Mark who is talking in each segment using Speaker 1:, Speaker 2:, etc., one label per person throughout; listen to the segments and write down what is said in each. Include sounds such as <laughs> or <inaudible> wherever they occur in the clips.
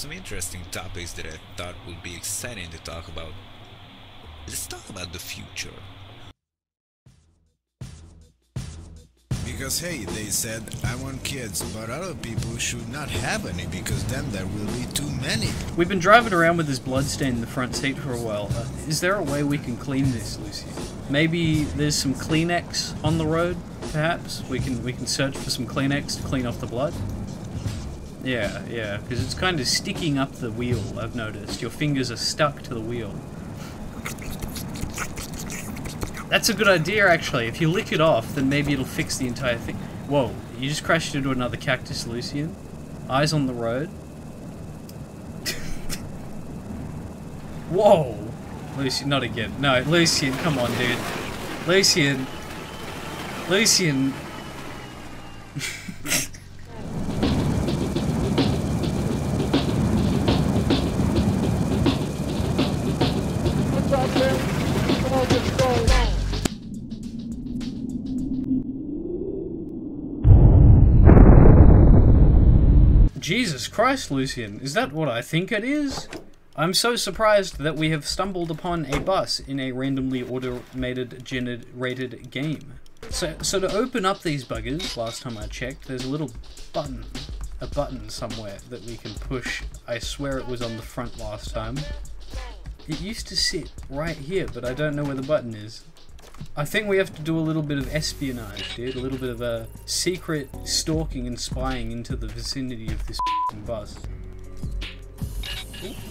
Speaker 1: some interesting topics that I thought would be exciting to talk about. Let's talk about the future.
Speaker 2: Because hey, they said, I want kids, but other people should not have any because then there will be too many.
Speaker 3: We've been driving around with this bloodstain in the front seat for a while. Uh, is there a way we can clean this, Lucy? Maybe there's some Kleenex on the road, perhaps? We can we can search for some Kleenex to clean off the blood? Yeah, yeah, because it's kind of sticking up the wheel, I've noticed. Your fingers are stuck to the wheel. That's a good idea, actually. If you lick it off, then maybe it'll fix the entire thing. Whoa, you just crashed into another cactus, Lucian. Eyes on the road. <laughs> Whoa! Lucian, not again. No, Lucian, come on, dude. Lucian. Lucian. Jesus Christ, Lucian, is that what I think it is? I'm so surprised that we have stumbled upon a bus in a randomly automated generated game. So, so to open up these buggers, last time I checked, there's a little button, a button somewhere that we can push. I swear it was on the front last time. It used to sit right here, but I don't know where the button is. I think we have to do a little bit of espionage, dude. A little bit of a secret stalking and spying into the vicinity of this bus.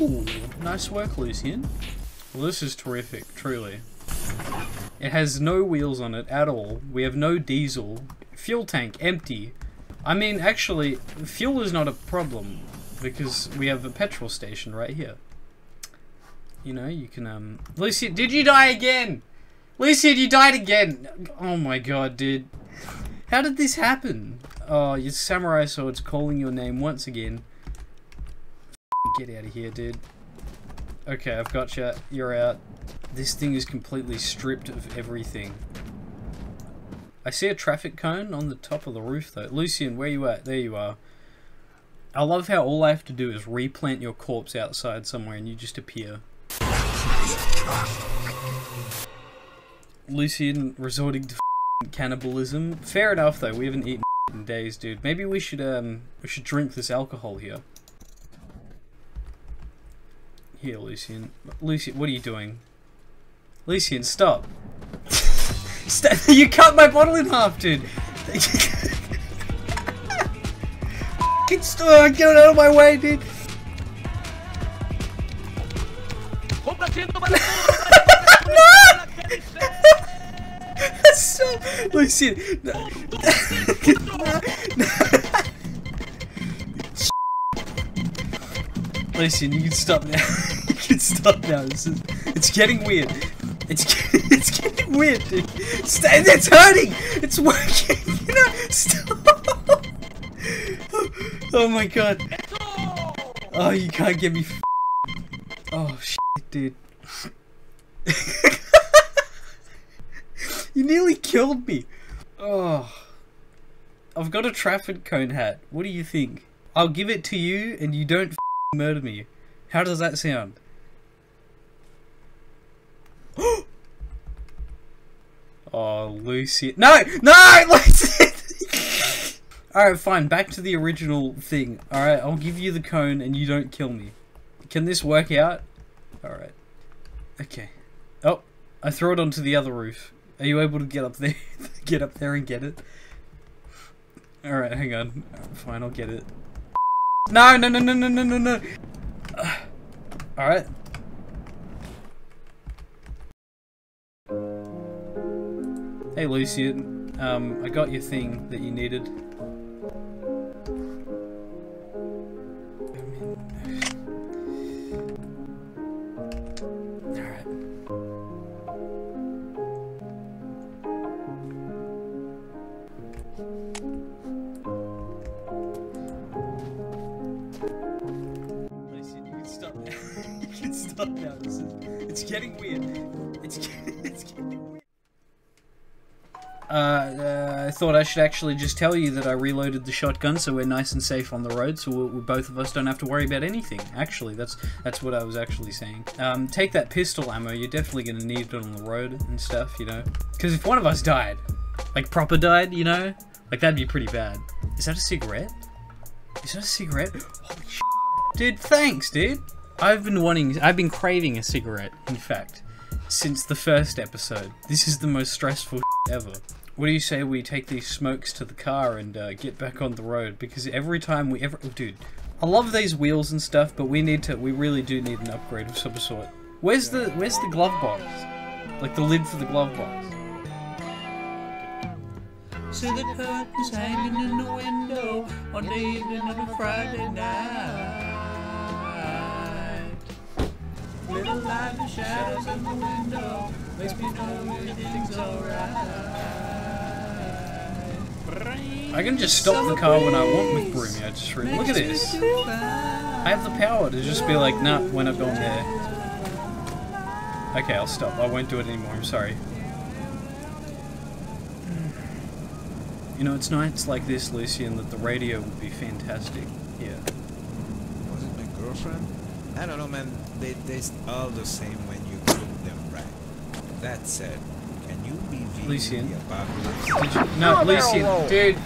Speaker 3: Ooh, nice work, Lucian. Well, this is terrific, truly. It has no wheels on it at all. We have no diesel. Fuel tank, empty. I mean, actually, fuel is not a problem because we have a petrol station right here. You know, you can, um... Lucian, did you die again? Lucian, you died again! Oh my god, dude. How did this happen? Oh, your samurai sword's calling your name once again. Get out of here, dude. Okay, I've got you. You're out. This thing is completely stripped of everything. I see a traffic cone on the top of the roof, though. Lucian, where you at? There you are. I love how all I have to do is replant your corpse outside somewhere and you just appear. Lucian resorting to cannibalism. Fair enough, though. We haven't eaten in days, dude. Maybe we should um we should drink this alcohol here. Here, Lucian. Lucian, what are you doing? Lucian, stop. <laughs> stop. <laughs> you cut my bottle in half, dude. <laughs> Get out of my way, dude. So, Lucian. No. Lucian, you can stop now. <laughs> you can stop now. This is. It's getting weird. It's getting, <laughs> it's getting weird, dude. Stay, it's hurting. It's working. <laughs> You know, stop. Oh my god. Oh, you can't get me. Oh shit, dude. You nearly killed me. Oh. I've got a traffic cone hat. What do you think? I'll give it to you and you don't murder me. How does that sound? <gasps> oh, Lucy. No! No! <laughs> Lucy! Alright, fine. Back to the original thing. Alright, I'll give you the cone and you don't kill me. Can this work out? Alright. Okay. Oh, I throw it onto the other roof. Are you able to get up there? <laughs> get up there and get it? Alright, hang on. Fine, I'll get it. No, no, no, no, no, no, no, no. Alright. Hey, Lucian. Um, I got your thing that you needed. Now. This is, it's getting weird. It's, <laughs> get- it's getting weird. uh, uh, I thought I should actually just tell you that I reloaded the shotgun, so we're nice and safe on the road. So we both of us don't have to worry about anything. Actually, that's that's what I was actually saying. Um, take that pistol ammo. You're definitely gonna need it on the road and stuff, you know. Because if one of us died, like proper died, you know, like that'd be pretty bad. Is that a cigarette? Is that a cigarette? Holy sh! Dude, thanks, dude. I've been wanting, I've been craving a cigarette, in fact, since the first episode. This is the most stressful <laughs> ever. What do you say we take these smokes to the car and uh, get back on the road? Because every time we ever, dude, I love these wheels and stuff, but we need to, we really do need an upgrade of some sort. Where's the, where's the glove box? Like the lid for the glove box.
Speaker 4: See the curtains hanging in the window on the evening of a Friday night. Light and shadows in the window makes me know everything's alright.
Speaker 3: I can just stop the car when I want with Broomy. I just re- look at this. I have the power to just be like, nah, we're not going there. Okay, I'll stop. I won't do it anymore. I'm sorry. You know, it's nights like this, Lucian, that the radio would be fantastic. Yeah.
Speaker 2: Was it my girlfriend? I don't know, man. They taste all the same when you cook them right. That said, can you be vegan
Speaker 3: Lucian.
Speaker 2: in the apocalypse?
Speaker 3: Did you? No, Lucian, dude.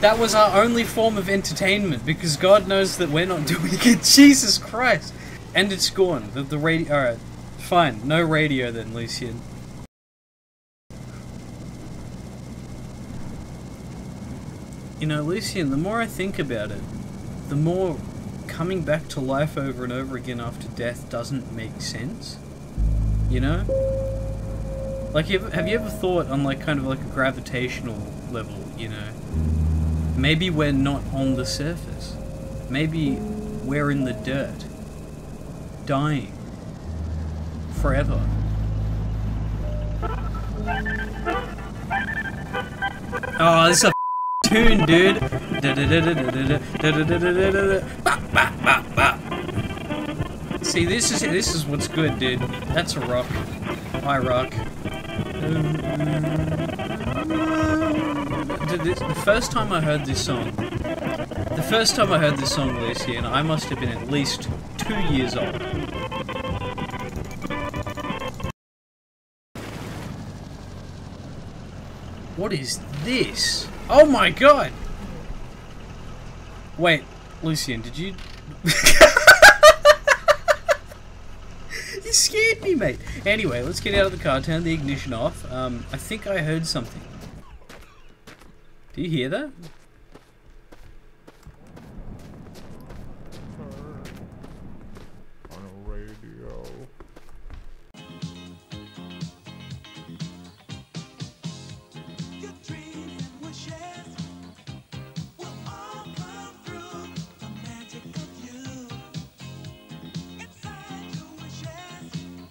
Speaker 3: That was our only form of entertainment because God knows that we're not <laughs> doing it. Jesus Christ! And it's gone. The, the radio. Alright. Fine. No radio then, Lucian. You know, Lucian, the more I think about it, the more coming back to life over and over again after death doesn't make sense. You know? Like, have you ever thought on, like, kind of like a gravitational level, you know? Maybe we're not on the surface. Maybe we're in the dirt. Dying. Forever. Oh, this is a tune, dude. See, this is this is what's good, dude. That's a rock. My rock. The first time I heard this song, the first time I heard this song, Lucy, and I must have been at least two years old. What is this? Oh my god! Wait, Lucian, did you... <laughs> you scared me, mate. Anyway, let's get out of the car, turn the ignition off. Um, I think I heard something. Do you hear that?